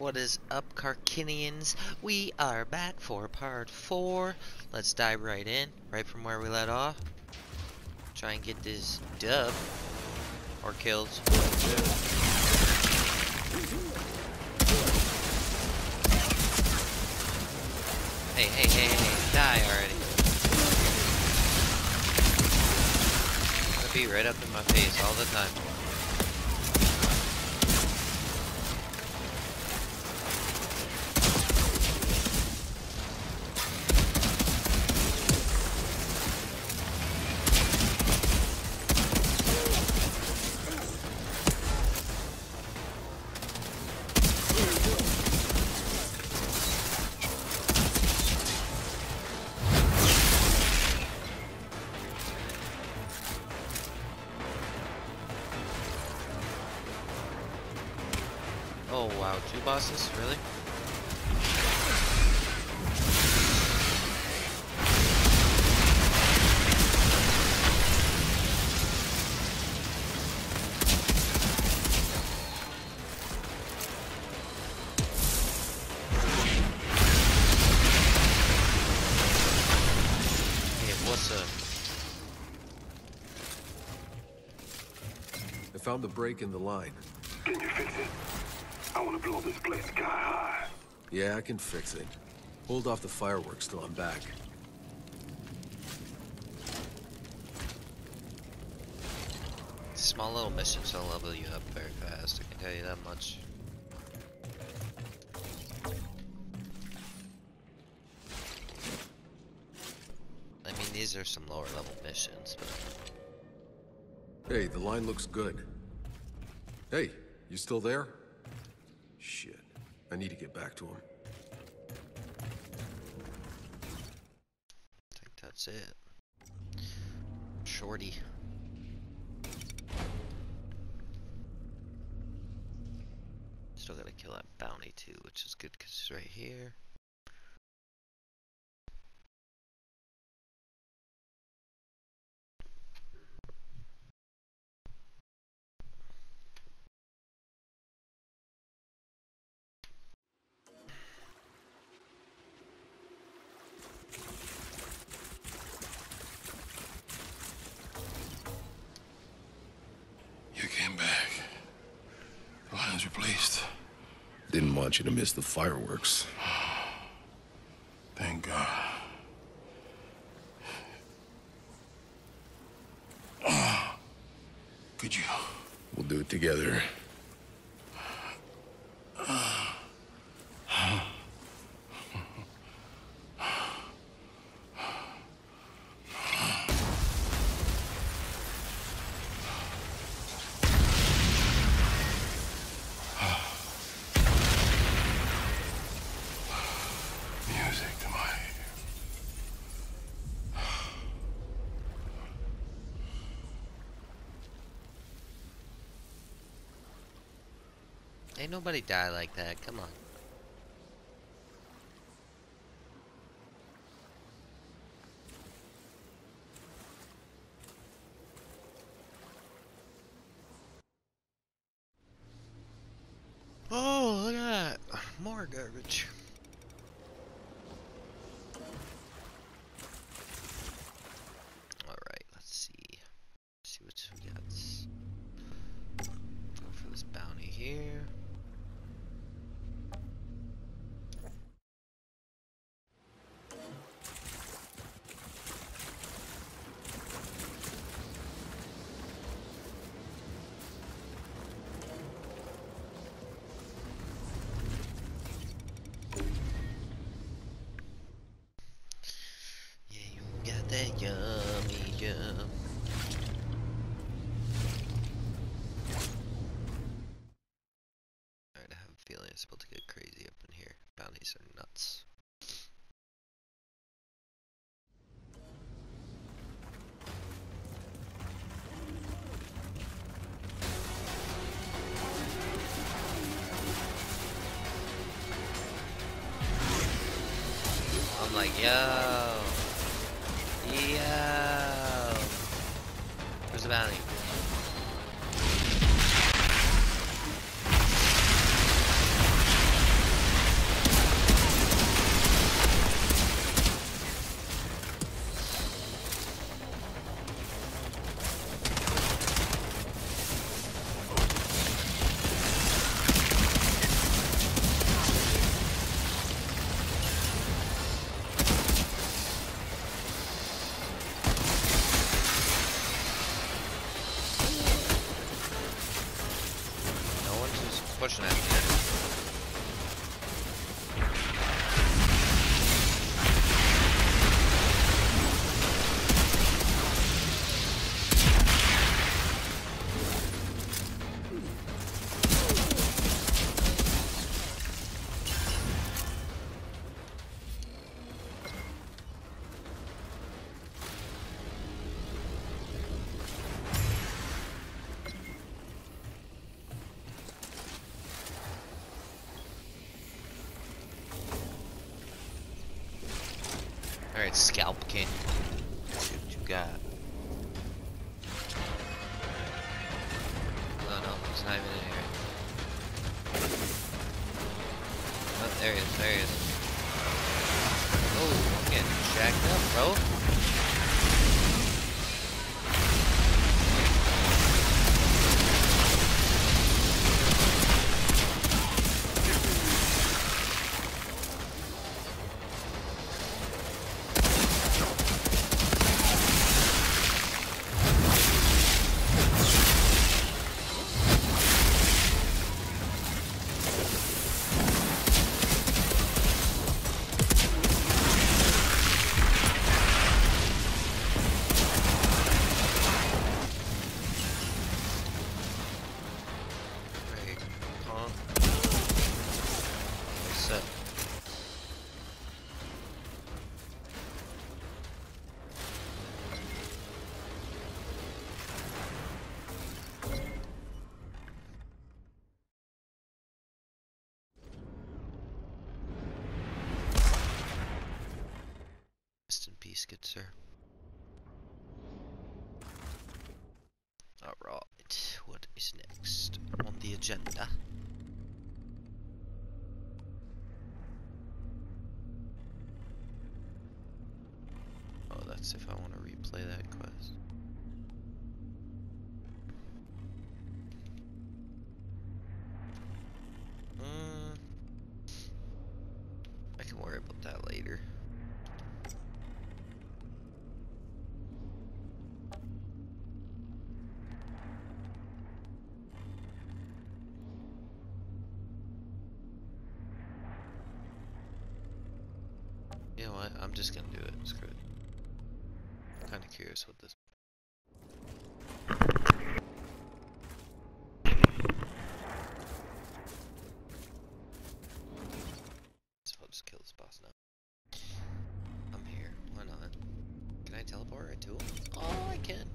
What is up, Carkinians? We are back for part four. Let's dive right in, right from where we let off. Try and get this dub. Or kills. Hey, hey, hey, hey, die already. Gonna be right up in my face all the time. Found the break in the line. Can you fix it? I want to blow this place sky high. Yeah, I can fix it. Hold off the fireworks till I'm back. Small little missions will level you up very fast, I can tell you that much. I mean, these are some lower level missions, but Hey, the line looks good. Hey, you still there? Shit. I need to get back to him. I think that's it. Shorty. Still gotta kill that bounty too, which is good because it's right here. The line's replaced. Didn't want you to miss the fireworks. Thank God. Could you? We'll do it together. Music to my ear. Ain't nobody die like that, come on. Oh, look at that. More garbage. Alright, let's see. see what we got. Go for this bounty here. Yeah, you got that yummy yum. Alright, I have a feeling it's about to get crazy up in here. Bounties are nuts. I'm like, yo, Where's the voll schnell. 真的。know what? I'm just gonna do it. Screw it. I'm kinda curious what this teleport right to him? Oh, I can.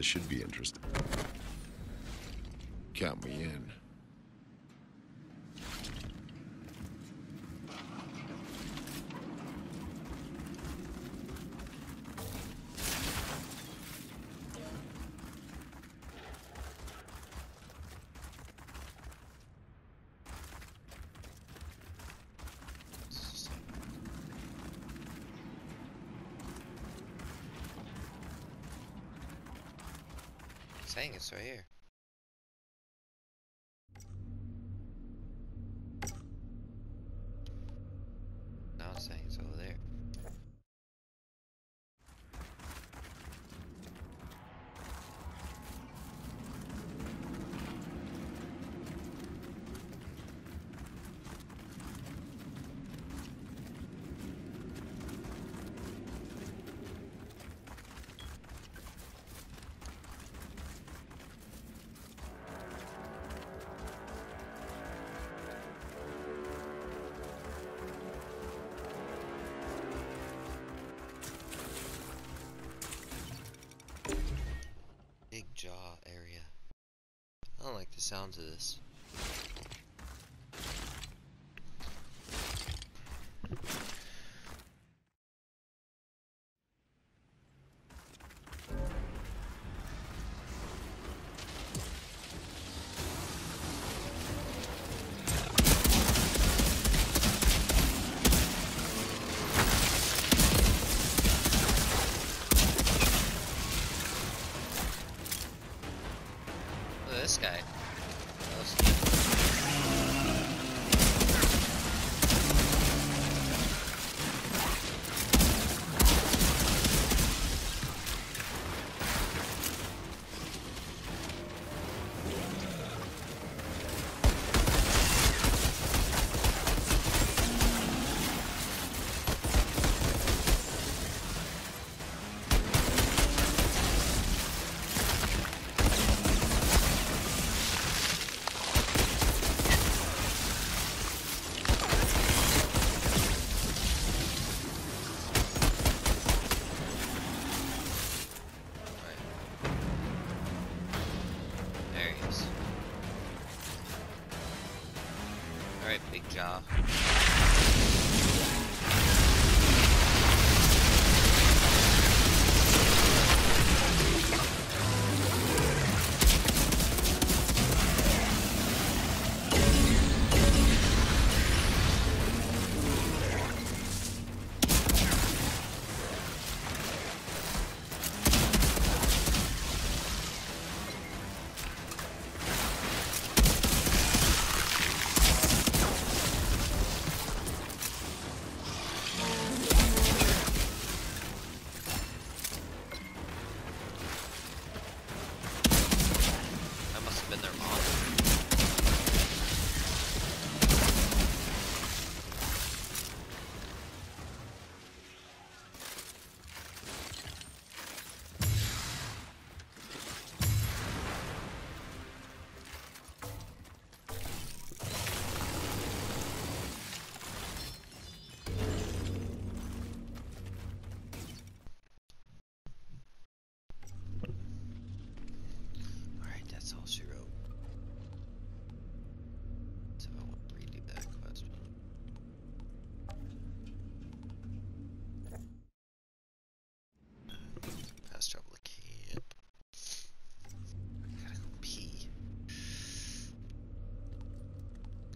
This should be interesting. Count me in. thing. It's right here. don't like the sounds of this.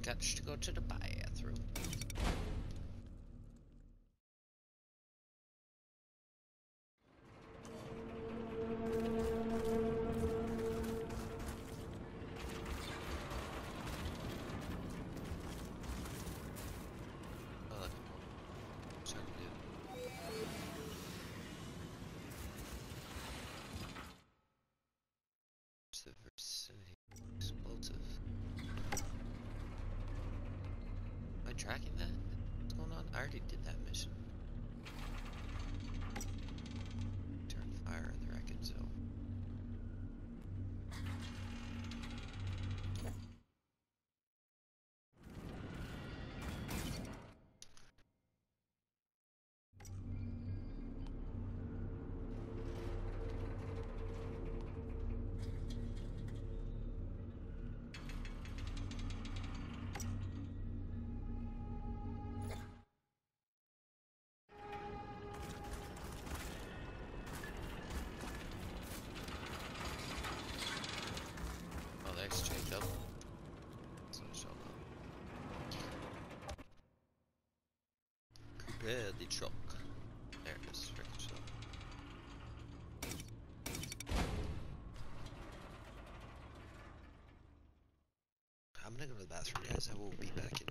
Got to go to the bathroom. Prepare the truck. There it is. I'm gonna go to the bathroom, guys. I will be back in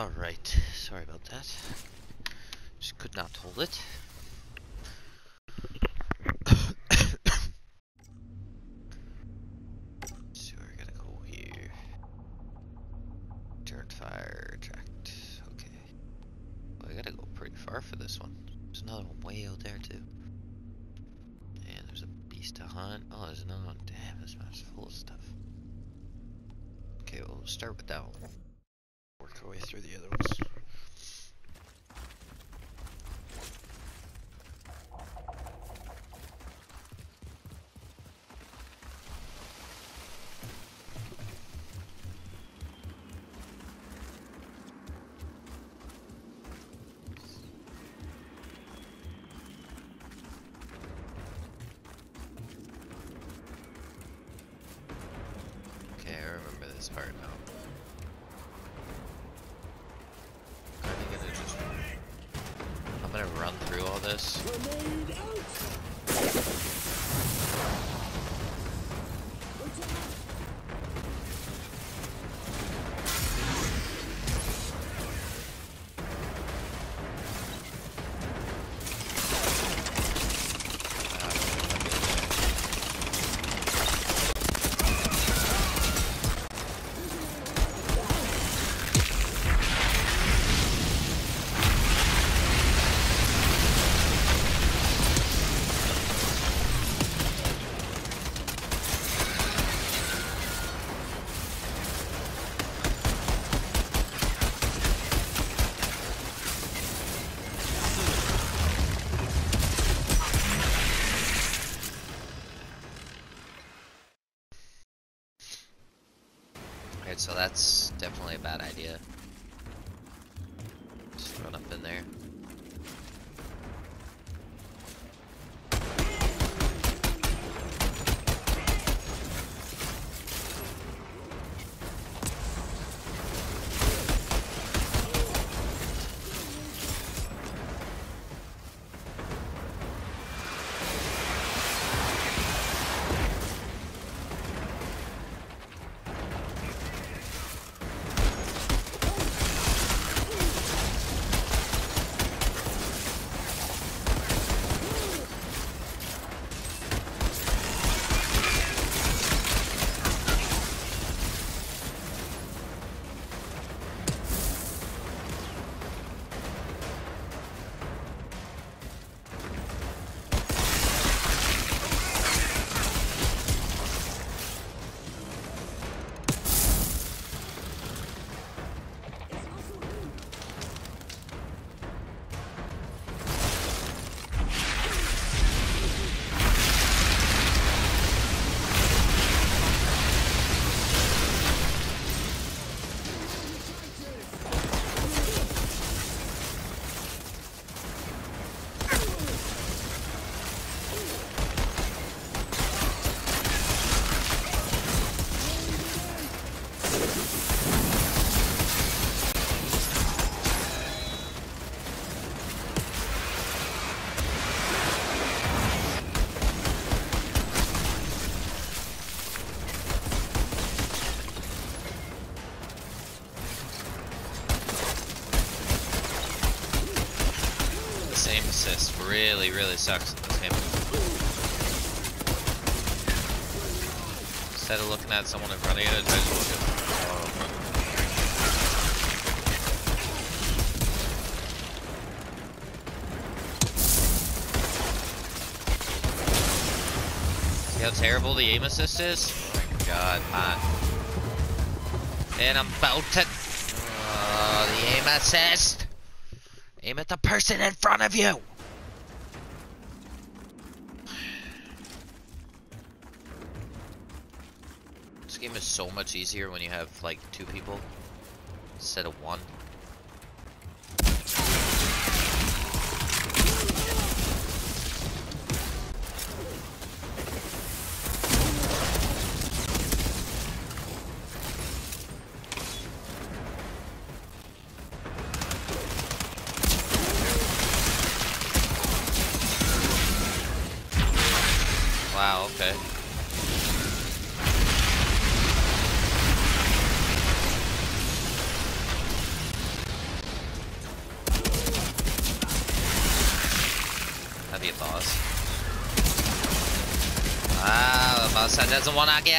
Alright, sorry about that. Just could not hold it. so we're gonna go here. Dirt fire attract. Okay. Well, I gotta go pretty far for this one. There's another one way out there too. And there's a beast to hunt. Oh, there's another one. Damn, this map's full of stuff. Okay, well, we'll start with that one. Work our way through the other ones. That's really, sucks in this game. Instead of looking at someone in front of you, I just look at See how terrible the aim assist is? Oh my god, man. And I'm about to... Oh, the aim assist! Aim at the person in front of you! This game is so much easier when you have like two people instead of one.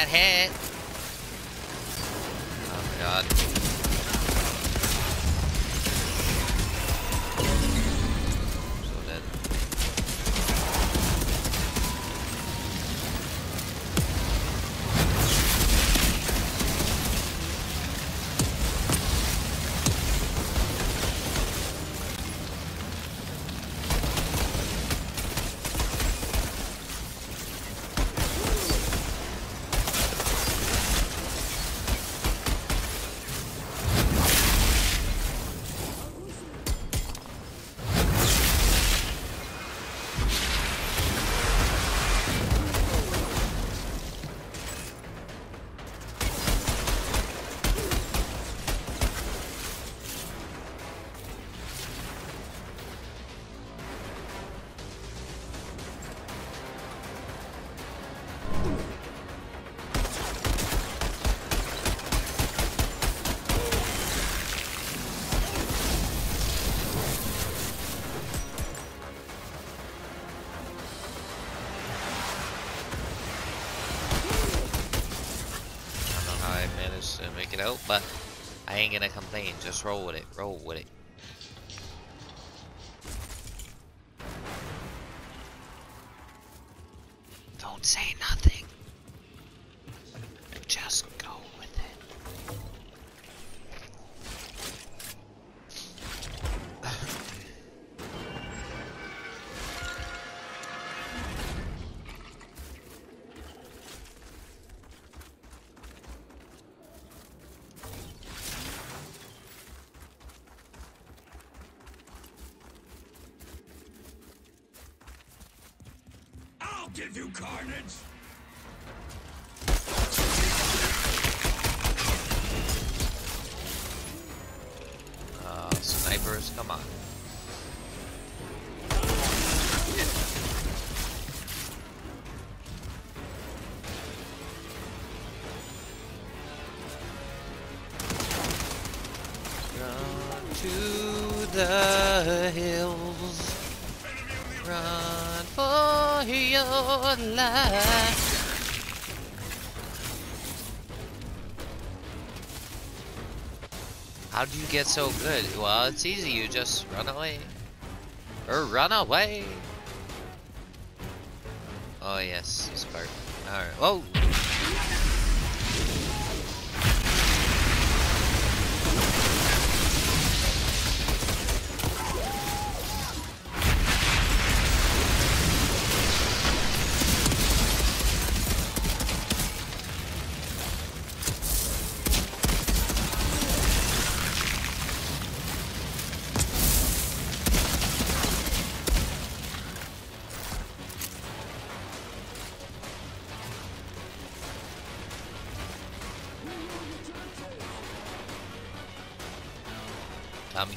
Get hit. But I ain't gonna complain. Just roll with it. Roll with it. Come on. How do you get so good? Well, it's easy. You just run away. Or run away. Oh, yes. Spark. Alright. Whoa!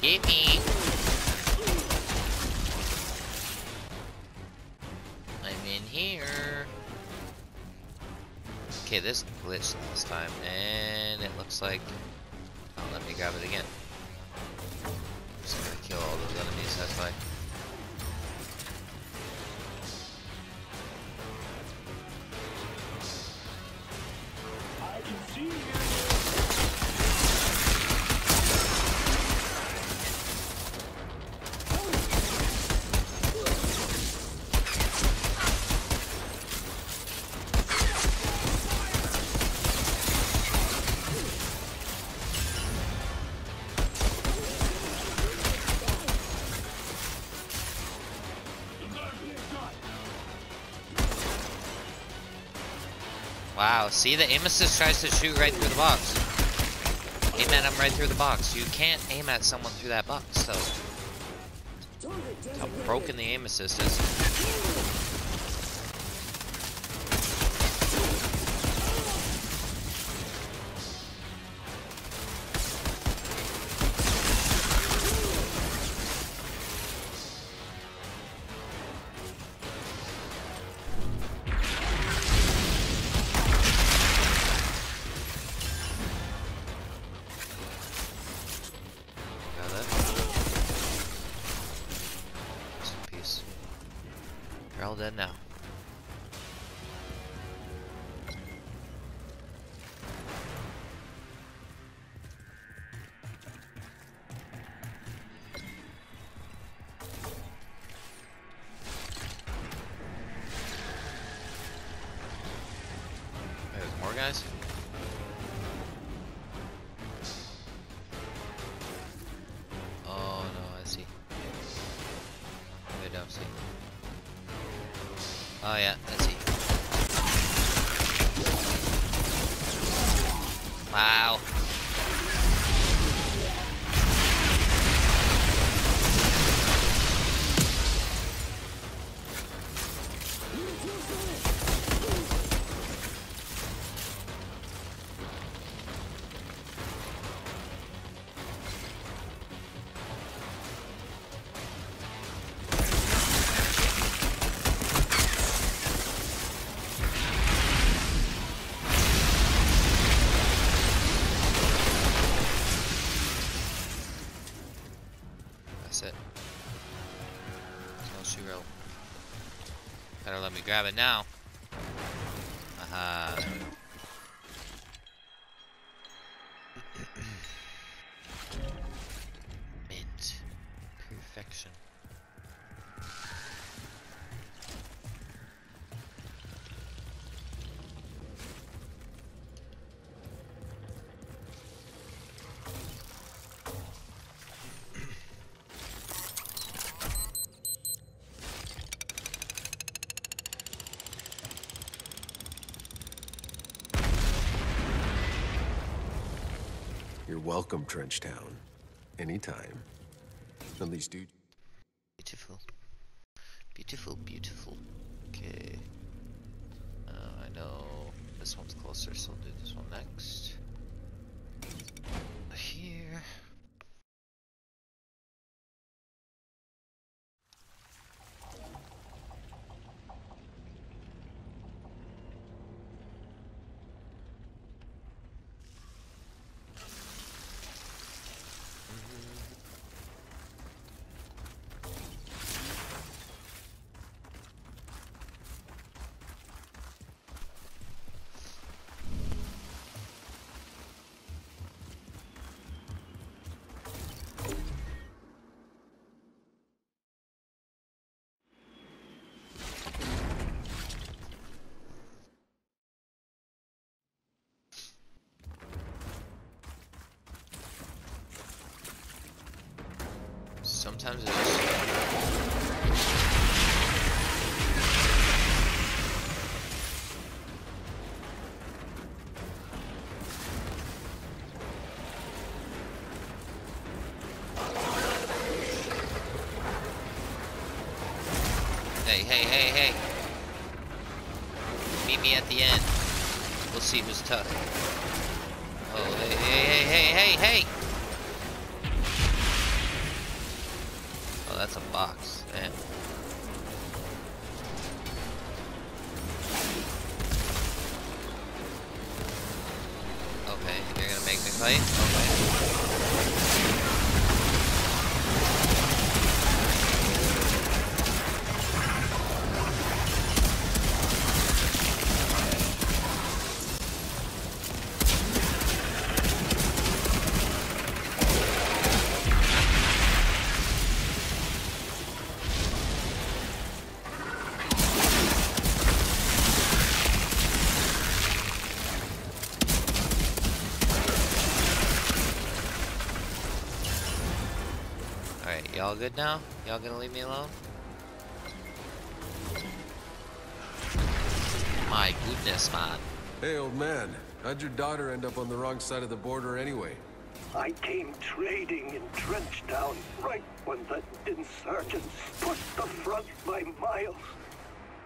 Get me. I'm in here. Okay, this glitched last time, and it looks like. Oh, let me grab it again. Just gonna kill all those enemies, that's why. See the aim assist tries to shoot right through the box. Aim at him right through the box. You can't aim at someone through that box, so how broken the aim assist is. Dead now. That's it. So she. Better let me grab it now. Aha. Welcome, Trenchtown. Anytime. At least do. Sometimes it's just Hey, hey, hey, hey. Meet me at the end. We'll see who's tough. Oh, hey, hey, hey, hey, hey, hey! Box. Y'all good now? Y'all gonna leave me alone? My goodness, man. Hey, old man. How'd your daughter end up on the wrong side of the border anyway? I came trading in Trenchtown right when the insurgents pushed the front by miles.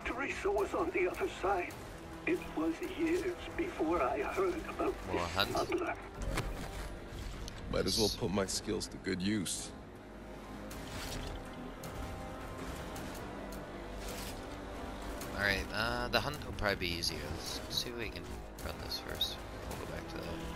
Teresa was on the other side. It was years before I heard about Well, this Hunt. smuggler. Might as well put my skills to good use. Alright, uh, the hunt will probably be easier. Let's see if we can run this first. We'll go back to that.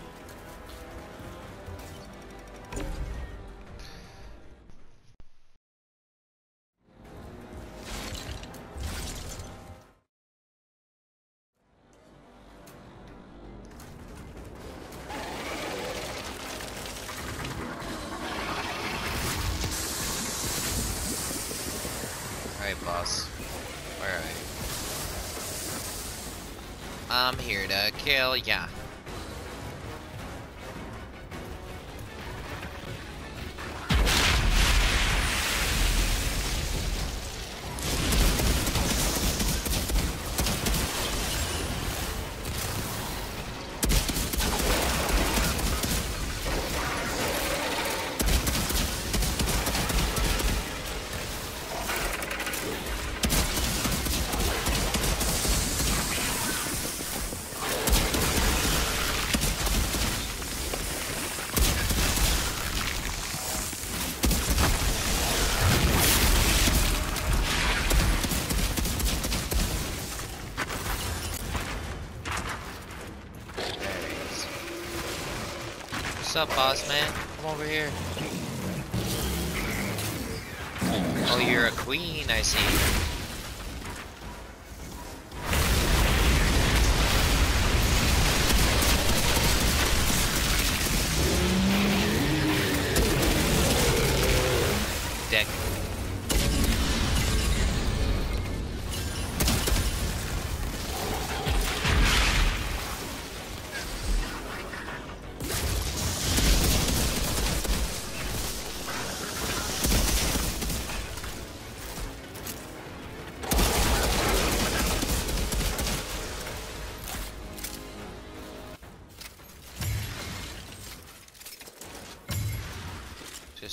I'm here to kill ya. What's up, boss man? Come over here. Oh, you're a queen, I see.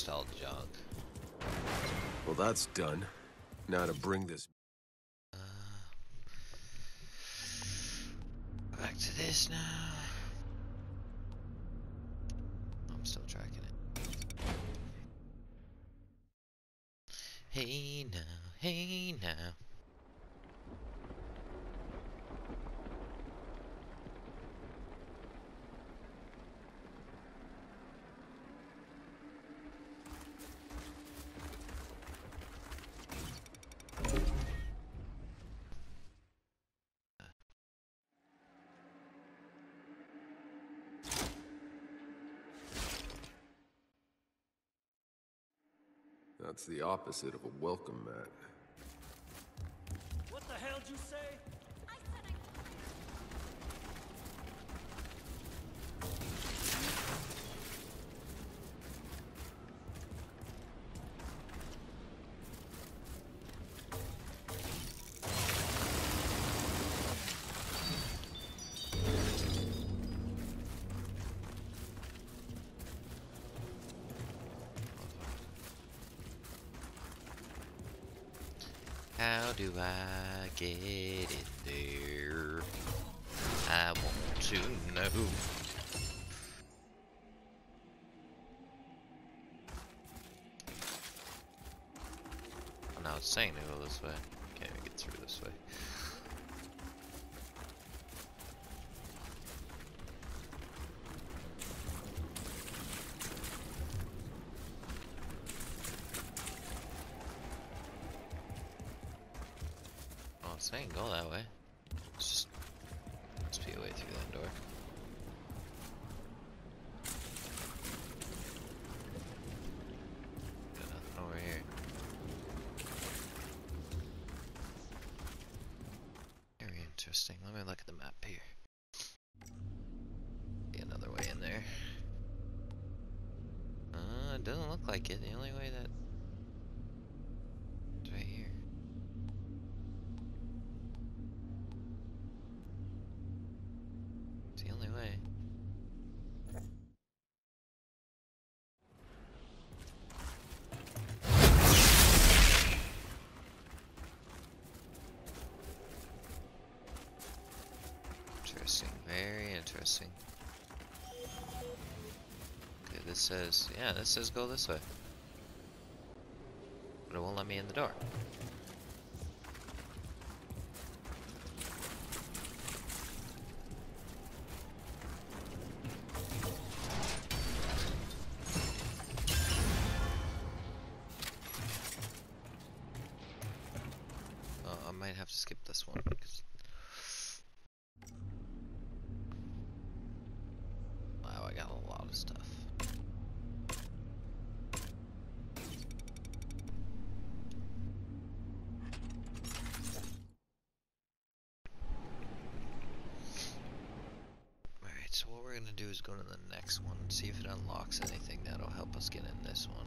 Just all junk. Well, that's done. Now to bring this. Uh, back to this now. I'm still tracking it. Hey now, hey now. That's the opposite of a welcome mat. Do I get in there? I want to know. Oh, now it's saying to go this way. Can't even get through this way. Oh, it's saying go that way. It's just must be a way through that door. Got nothing over here. Very interesting. Let me look at the map here. Be another way in there. Uh, like it. The only way that it's right here. It's the only way. Interesting, very interesting. This says, yeah, this says go this way. But it won't let me in the door. Uh, I might have to skip this one. 'cause- Wow, I got a lot of stuff. Alright, so what we're gonna do is go to the next one, see if it unlocks anything that'll help us get in this one.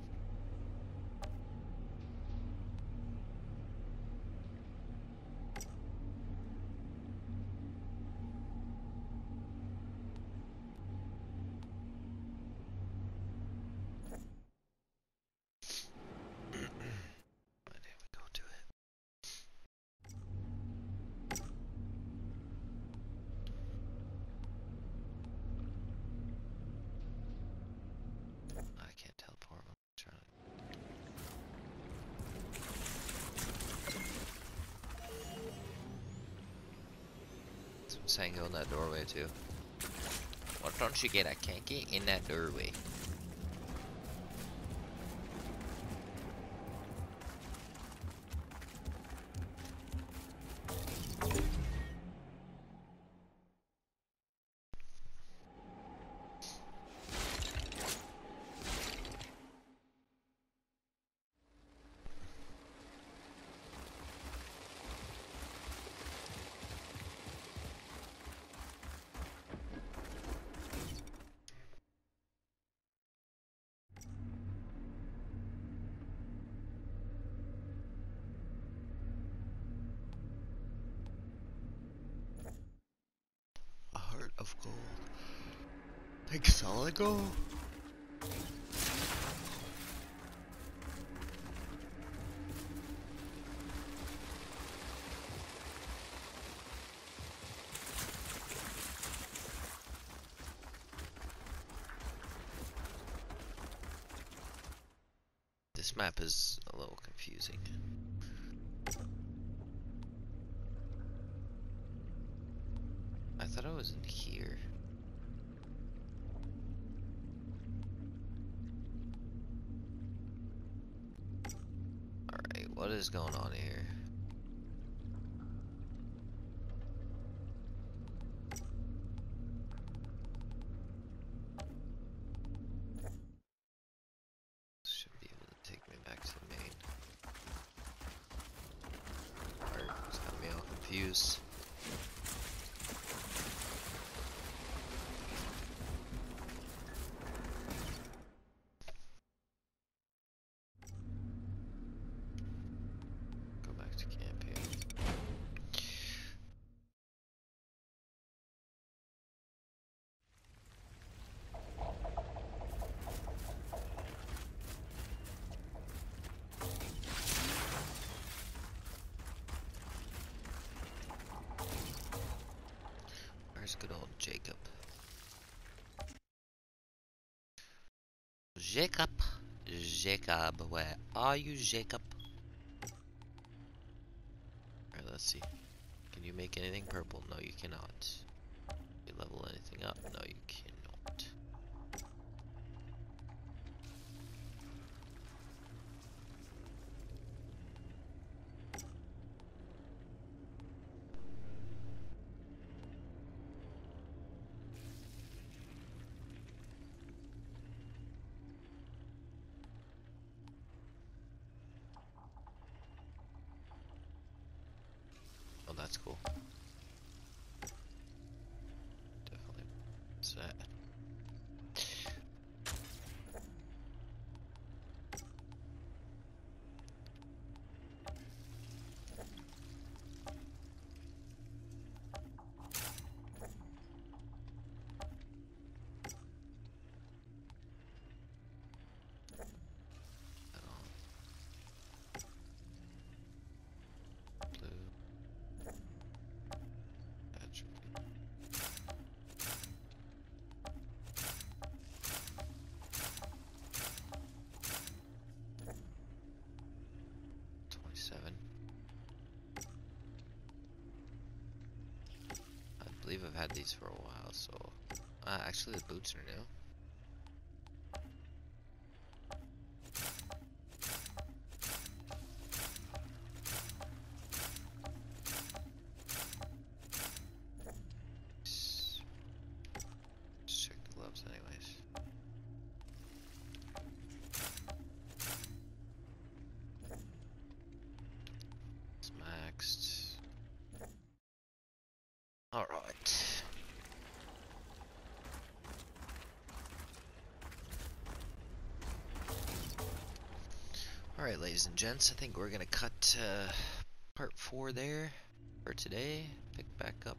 Why did we go to it? I can't teleport. I'm trying. Saying in that doorway too. Why don't you get? I can't in that doorway. go. This map is a little confusing. I thought I was in here. Is going on here? Should be able to take me back to the main. Alright, it's got me all confused. Go back to camp here. Where's good old Jacob? Jacob, Jacob, where are you, Jacob? Alright, let's see. Can you make anything purple? No, you cannot. Can you level anything up? No, you cannot. Oh, that's cool. Definitely. What's Twenty-seven. I believe I've had these for a while, so uh, actually the boots are new. Alright. Ladies and gents, I think we're gonna cut uh, part four there for today. Pick back up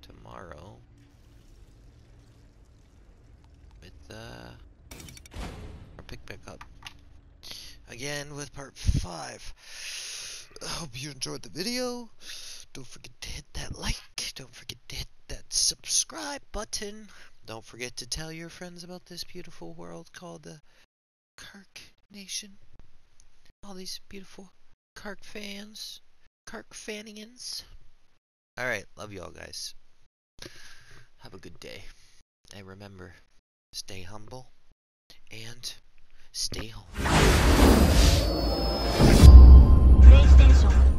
tomorrow with uh or pick back up again with part five. I hope you enjoyed the video. Don't forget to hit that like. Don't forget to hit that subscribe button. Don't forget to tell your friends about this beautiful world called the Cark Nation. All these beautiful Cark fans, Cark Fannians. Alright, love y'all guys. Have a good day. And remember, stay humble and stay home. PlayStation